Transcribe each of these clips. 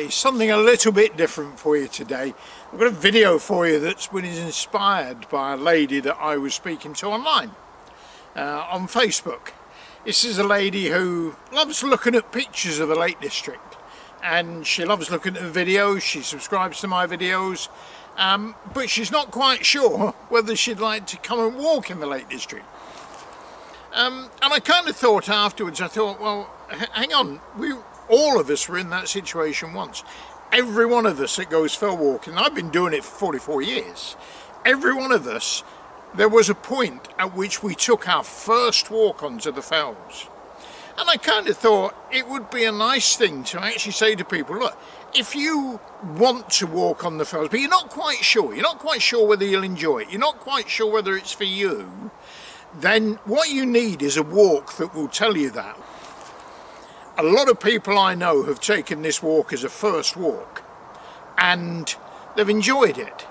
Hi, something a little bit different for you today. I've got a video for you that's been inspired by a lady that I was speaking to online uh, on Facebook. This is a lady who loves looking at pictures of the Lake District and she loves looking at videos, she subscribes to my videos um, but she's not quite sure whether she'd like to come and walk in the Lake District. Um, and I kind of thought afterwards, I thought, well, hang on, we all of us were in that situation once. Every one of us that goes fell walking, I've been doing it for 44 years, every one of us, there was a point at which we took our first walk onto the fells. And I kind of thought it would be a nice thing to actually say to people, look, if you want to walk on the fells, but you're not quite sure, you're not quite sure whether you'll enjoy it, you're not quite sure whether it's for you, then what you need is a walk that will tell you that a lot of people I know have taken this walk as a first walk and they've enjoyed it.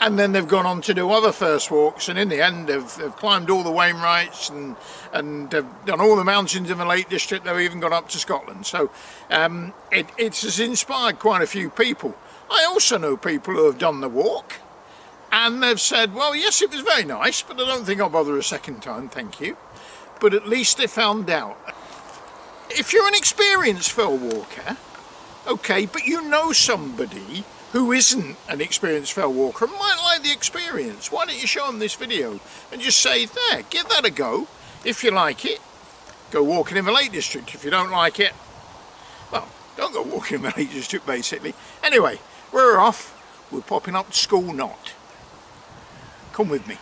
And then they've gone on to do other first walks and in the end they've, they've climbed all the Wainwrights and and they've done all the mountains in the Lake District. They've even gone up to Scotland. So um, it, has inspired quite a few people. I also know people who have done the walk and they've said well yes it was very nice but I don't think I'll bother a second time thank you. But at least they found out if you're an experienced fell walker, okay, but you know somebody who isn't an experienced fell walker and might like the experience, why don't you show them this video and just say, there, give that a go. If you like it, go walking in the Lake District. If you don't like it, well, don't go walking in the Lake District, basically. Anyway, we're off. We're popping up to School Knott. Come with me.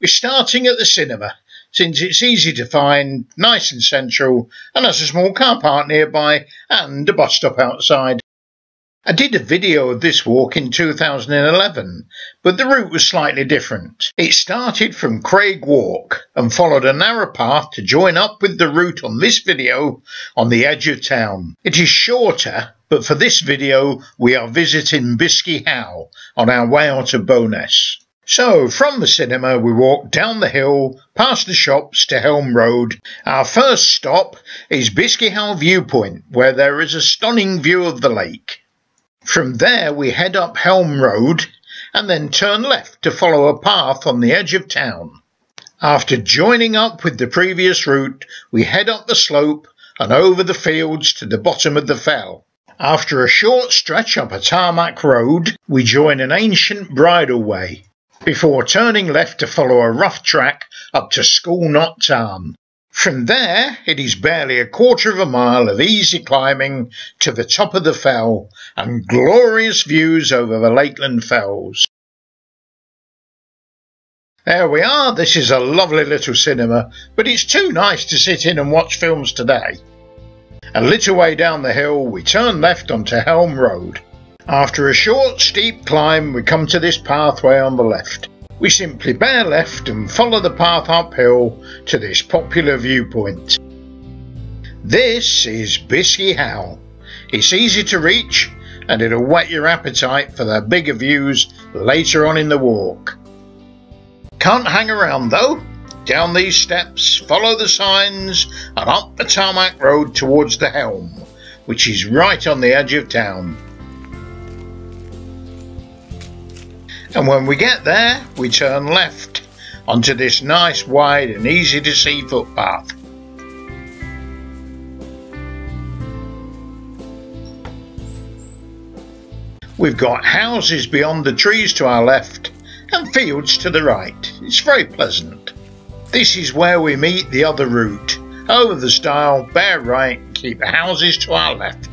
We're starting at the cinema since it's easy to find, nice and central, and has a small car park nearby and a bus stop outside. I did a video of this walk in 2011, but the route was slightly different. It started from Craig Walk and followed a narrow path to join up with the route on this video on the edge of town. It is shorter, but for this video we are visiting Bisky Howe on our way out of Bowness. So, from the cinema, we walk down the hill, past the shops to Helm Road. Our first stop is Bisky Howe Viewpoint, where there is a stunning view of the lake. From there, we head up Helm Road and then turn left to follow a path on the edge of town. After joining up with the previous route, we head up the slope and over the fields to the bottom of the fell. After a short stretch up a tarmac road, we join an ancient bridleway before turning left to follow a rough track up to School Knott Tarn. From there, it is barely a quarter of a mile of easy climbing to the top of the fell and glorious views over the Lakeland Fells. There we are, this is a lovely little cinema, but it's too nice to sit in and watch films today. A little way down the hill, we turn left onto Helm Road. After a short steep climb we come to this pathway on the left. We simply bear left and follow the path uphill to this popular viewpoint. This is Bisky Howe. It's easy to reach and it'll whet your appetite for the bigger views later on in the walk. Can't hang around though. Down these steps, follow the signs and up the tarmac road towards the helm, which is right on the edge of town. And when we get there we turn left onto this nice wide and easy to see footpath. We've got houses beyond the trees to our left and fields to the right. It's very pleasant. This is where we meet the other route. Over the stile, bear right, keep the houses to our left.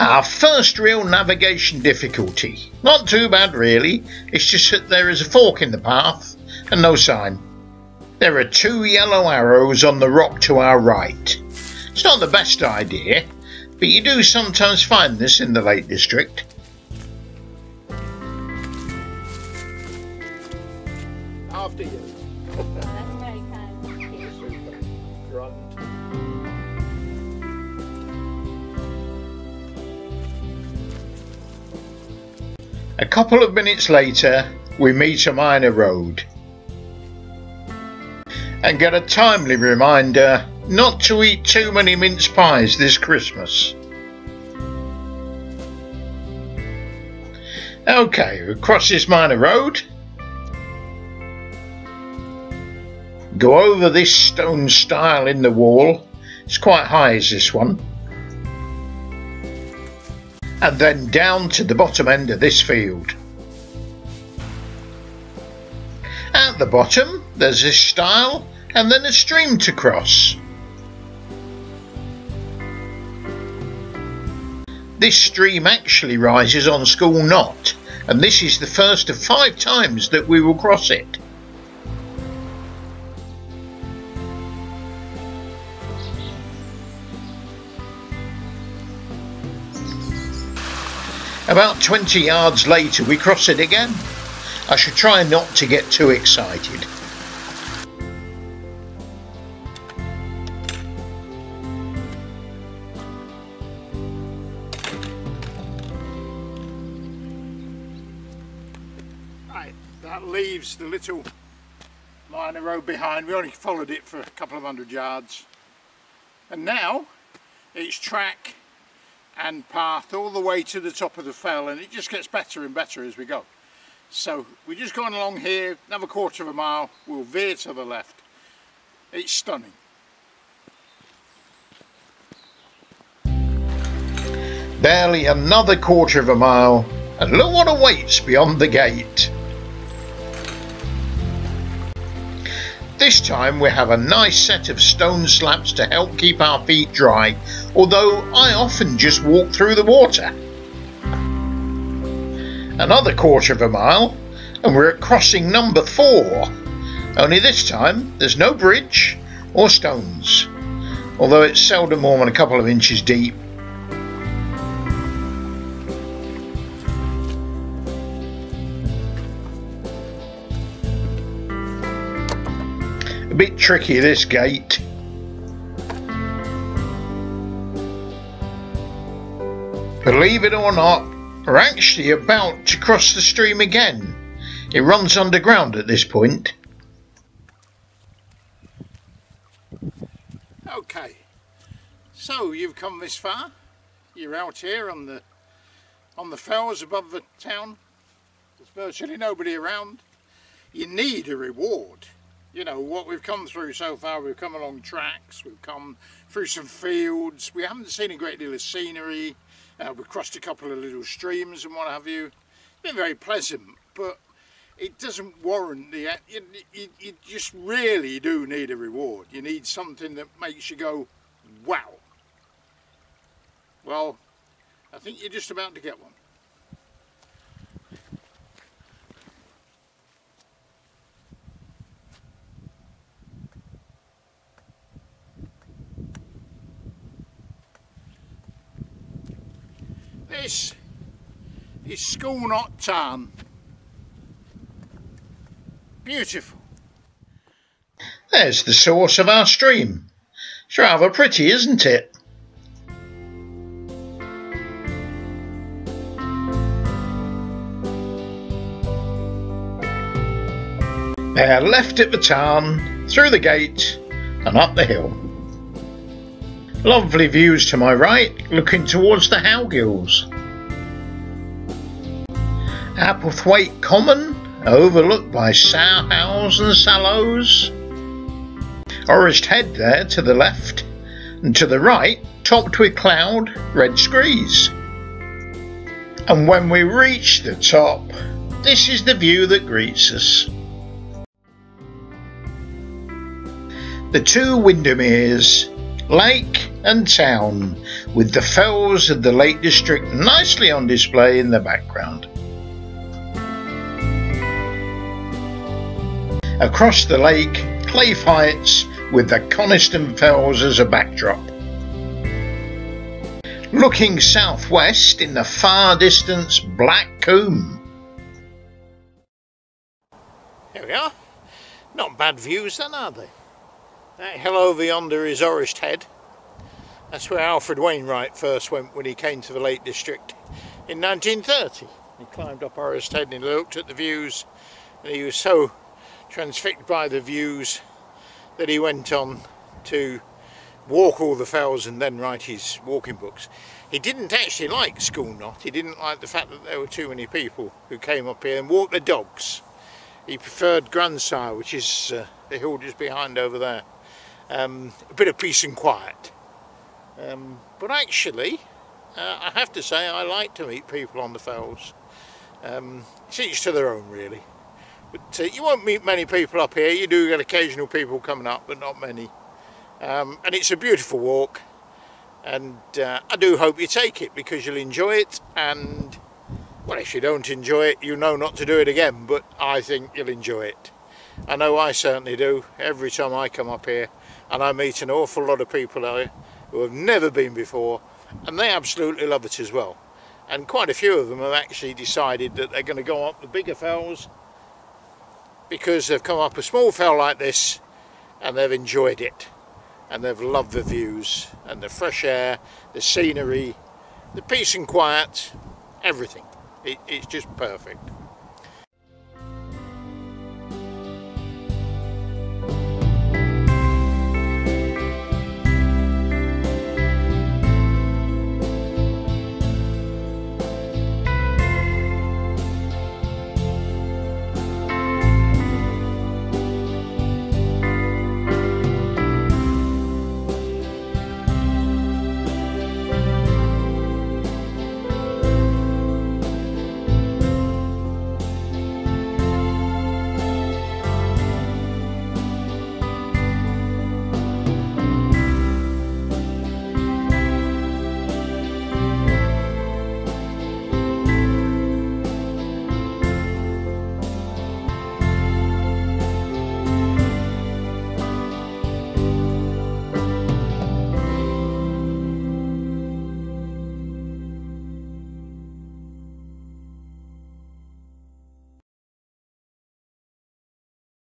Our first real navigation difficulty. Not too bad really, it's just that there is a fork in the path and no sign. There are two yellow arrows on the rock to our right. It's not the best idea, but you do sometimes find this in the Lake District. A couple of minutes later, we meet a minor road and get a timely reminder not to eat too many mince pies this Christmas. Okay, we cross this minor road. Go over this stone stile in the wall. It's quite high as this one. And then down to the bottom end of this field. At the bottom there's this stile and then a stream to cross. This stream actually rises on School Knott and this is the first of five times that we will cross it. About 20 yards later we cross it again. I should try not to get too excited. that leaves the little minor road behind. We only followed it for a couple of hundred yards. And now it's track and path all the way to the top of the fell and it just gets better and better as we go. So we're just going along here, another quarter of a mile, we'll veer to the left. It's stunning. Barely another quarter of a mile and look what awaits beyond the gate. This time we have a nice set of stone slabs to help keep our feet dry, although I often just walk through the water. Another quarter of a mile and we're at crossing number four. Only this time there's no bridge or stones, although it's seldom more than a couple of inches deep bit tricky this gate. Believe it or not, we're actually about to cross the stream again. It runs underground at this point. Okay, so you've come this far. You're out here on the on the fells above the town. There's virtually nobody around. You need a reward you know, what we've come through so far, we've come along tracks, we've come through some fields, we haven't seen a great deal of scenery, uh, we've crossed a couple of little streams and what have you. It's been very pleasant, but it doesn't warrant the, you, you, you just really do need a reward. You need something that makes you go, wow. Well, I think you're just about to get one. This is School Knott Tarn. Beautiful. There's the source of our stream. It's rather pretty, isn't it? They're left at the tarn, through the gate and up the hill. Lovely views to my right, looking towards the Howgills. Applethwaite Common, overlooked by Sour Howes and Sallows. Orrest Head there to the left, and to the right, topped with cloud, Red Screes. And when we reach the top, this is the view that greets us. The two Windermeres lake and town with the fells of the Lake District nicely on display in the background. Across the lake, Claife Heights with the Coniston Fells as a backdrop. Looking southwest in the far distance Black Combe. Here we are. Not bad views then, are they? That hill over yonder is Orrest Head. That's where Alfred Wainwright first went when he came to the Lake District in 1930. He climbed up Orrest Head and he looked at the views and he was so transfixed by the views that he went on to walk all the fells and then write his walking books. He didn't actually like School Knott. He didn't like the fact that there were too many people who came up here and walked their dogs. He preferred Grandsire, which is uh, the hill just behind over there. Um, a bit of peace and quiet. Um, but actually, uh, I have to say I like to meet people on the fells. Um, it's each to their own really. But uh, you won't meet many people up here. You do get occasional people coming up, but not many. Um, and it's a beautiful walk. And uh, I do hope you take it because you'll enjoy it. And, well, if you don't enjoy it, you know not to do it again. But I think you'll enjoy it. I know I certainly do. Every time I come up here and I meet an awful lot of people who have never been before and they absolutely love it as well. And quite a few of them have actually decided that they're going to go up the bigger fells because they've come up a small fell like this and they've enjoyed it and they've loved the views and the fresh air, the scenery, the peace and quiet, everything. It, it's just perfect.